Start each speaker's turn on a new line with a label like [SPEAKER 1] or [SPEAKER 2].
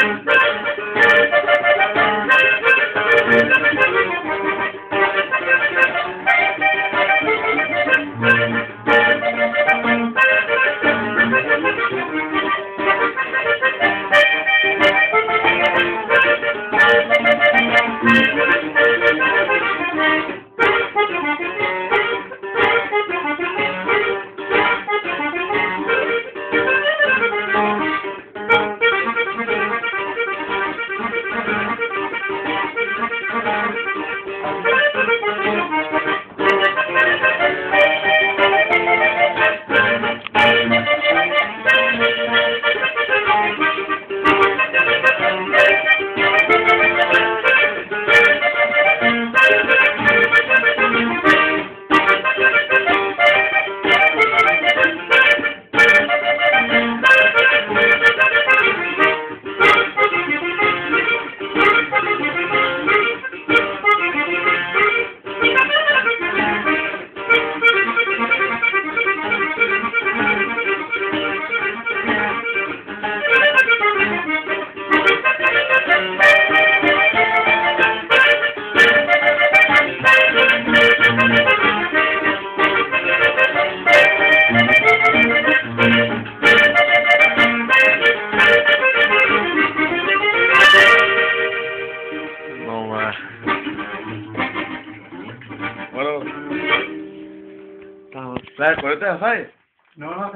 [SPEAKER 1] Thank you. Claro, pero te la sabes.
[SPEAKER 2] No, no,